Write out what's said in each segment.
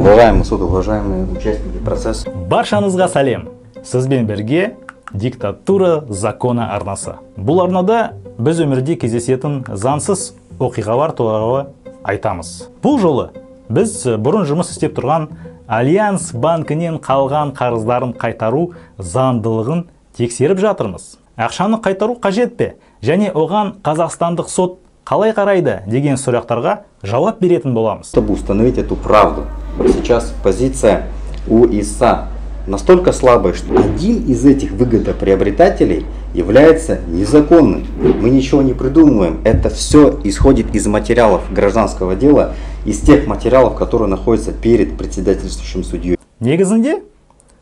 Уважаемый суд, уважаемые участники процесса. баршаңызға сәлем сізбен бірге диктатура закона арнасы. Бұл арнада біз өмірде кездесетін заңсыз оқиғалар туралы айтамыз. Бұл жолы біз бұрын жұмыс істеп тұрған альянс банкінен қалған қарыздарын қайтару заңдылығын тексеріп жатырмыз. Ақшаны қайтару қажет пе? Және оған қазақстандық сот қалай қарайды деген сұрақтарға жауап беретін боламыз. Чтобы установить эту правду. Сейчас позиция у ИСА настолько слабая, что один из этих выгодоприобретателей является незаконным. Мы ничего не придумываем. Это все исходит из материалов гражданского дела, из тех материалов, которые находятся перед председательствующим судьей. негізінде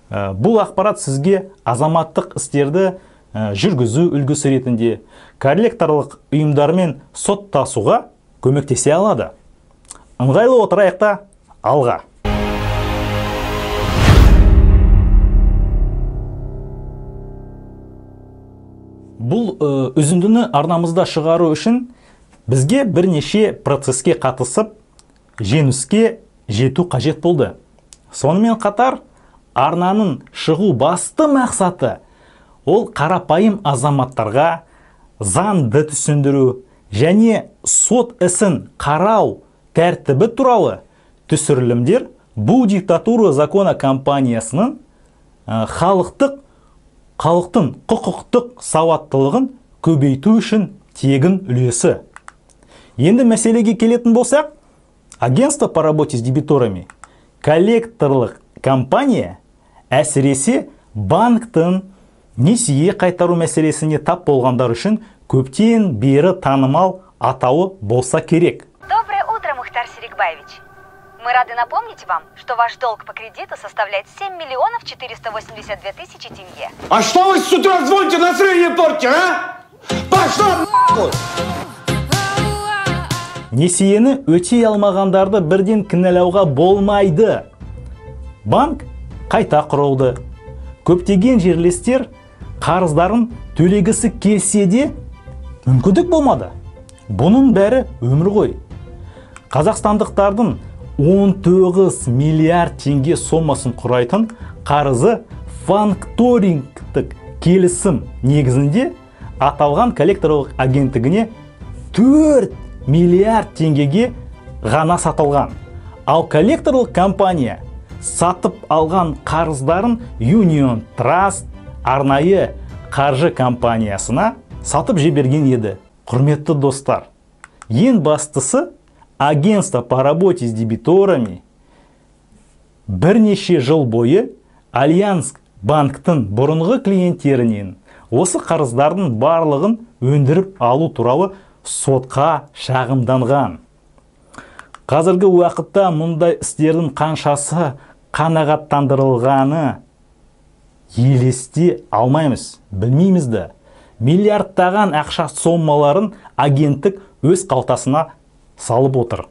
ә, бұл ақпарат сізге азаматтық істерді ә, жүргізу үлгісі ретінде коллекторлық ұйымдармен соттасуға көмектесе алады ыңғайлы отырайық та алға. Бұл ә, үзіндіні арнамызда шығару үшін бізге бірнеше процеске қатысып жеңіске жету қажет болды. Сонымен қатар арнаның шығу басты мақсаты ол қарапайым азаматтарға заңды түсіндіру және сот ісін қарау тәртібі туралы түсірілімдер бұл диктатура закона компаниясының халықтық халықтың құқықтық сауаттылығын көбейту үшін тегін үлесі енді мәселеге келетін болсақ агентство по работе с дебиторами коллекторлық компания әсіресе банктің несие қайтару мәселесіне тап болғандар үшін көптен бері танымал атауы болса керек Доброе утро, Мухтар Серикбаевич. Мы рады напомнить вам, что ваш долг по кредиту составляет 7 миллионов 482 тысячи тенге. А что вы с утра звоните настроение портите, а? Пошла нахуй! несиені өтей алмағандарды бірден кінәлауға болмайды банк қайта құрылды көптеген жерлестер қарыздарын төлегісі келсе де мүмкіндік болмады бұның бәрі өмір ғой қазақстандықтардың 19 миллиард теңге сомасын құрайтын қарызы фанкторингтік келісім негізінде аталған коллекторлық агенттігіне 4 миллиард теңгеге ғана сатылған. Ал коллекторлық компания сатып алған қарыздарын Union Trust арнайы қаржы компаниясына сатып жіберген еді. Құрметті достар ең бастысы агентство по работе с дебиторами бірнеше жыл бойы альянс банктің бұрынғы клиенттерінен осы қарыздардың барлығын өндіріп алу туралы сотқа шағымданған. Қазіргі уақытта мұндай істердің қаншасы қанағаттандырылғаны елесте алмаймыз білмейміз де миллиардтаған ақша сомаларын агенттік өз қалтасына салып отыр.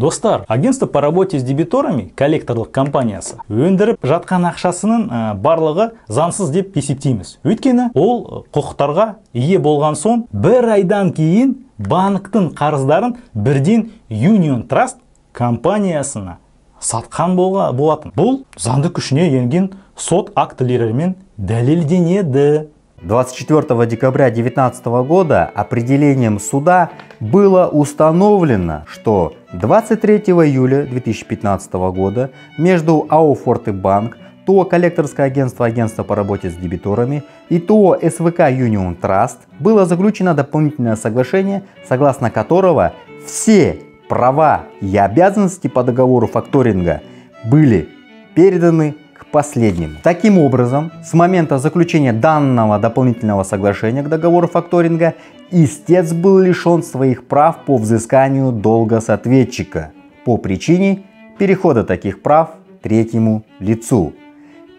Достар агентство по работе с дебиторами коллекторлық компаниясы өндіріп жатқан ақшасының ә, барлығы заңсыз деп есептейміз. Өйткені ол ә, құқықтарға ие болған соң бір айдан кейін банктің қарыздарын бірден Union Trust компаниясына сатқан болға, болатын. Бұл заңды күшіне енген сот актілерімен дәлелденеді. 24 декабря 2019 года определением суда было установлено, что 23 июля 2015 года между АО «Форты-банк», ТО «Коллекторское агентство агентства по работе с дебиторами» и ТО СВК «Юнион Траст» было заключено дополнительное соглашение, согласно которого все права и обязанности по договору факторинга были переданы последнему. Таким образом, с момента заключения данного дополнительного соглашения к договору факторинга истец был лишен своих прав по взысканию долга с ответчика по причине перехода таких прав третьему лицу.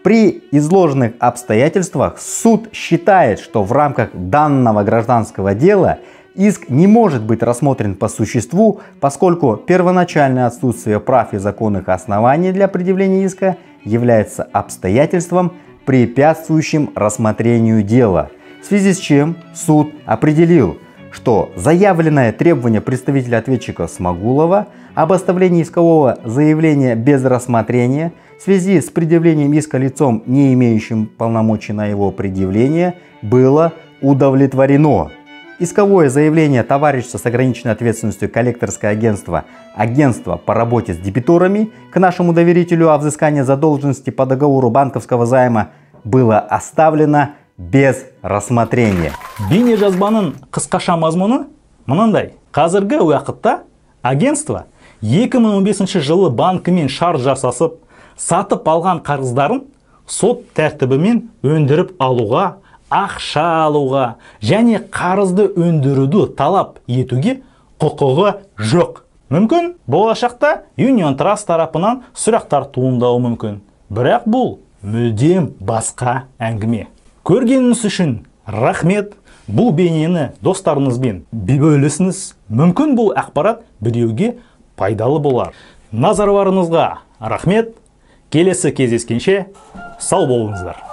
При изложенных обстоятельствах суд считает, что в рамках данного гражданского дела иск не может быть рассмотрен по существу, поскольку первоначальное отсутствие прав и законных оснований для предъявления иска является обстоятельством, препятствующим рассмотрению дела, в связи с чем суд определил, что заявленное требование представителя ответчика Смогулова об оставлении искового заявления без рассмотрения в связи с предъявлением иска лицом, не имеющим полномочий на его предъявление, было удовлетворено. Исковое заявление товарищества с ограниченной ответственностью коллекторское агентство агентство по работе с дебиторами к нашему доверителю о взыскании задолженности по договору банковского займа было оставлено без рассмотрения. бейне жазбаның қысқаша мазмұны мынандай қазіргі уақытта агентство 2015 жылы банкімен шарт жасасып сатып алған қарыздарын сот тәртібімен өндіріп алуға ақша алуға және қарызды өндіруді талап етуге құқығы жоқ. Мүмкін болашақта юнион траст тарапынан сұрақтар туындауы мүмкін. Бірақ бұл мүлдем басқа әңгіме. Көргеніңіз үшін рахмет. Бұл бейнені достарыңызбен бөлісіңіз. Мүмкін бұл ақпарат біреуге пайдалы болар. Назарларыңызға рахмет. Келесі кездескенше сау болыңыздар.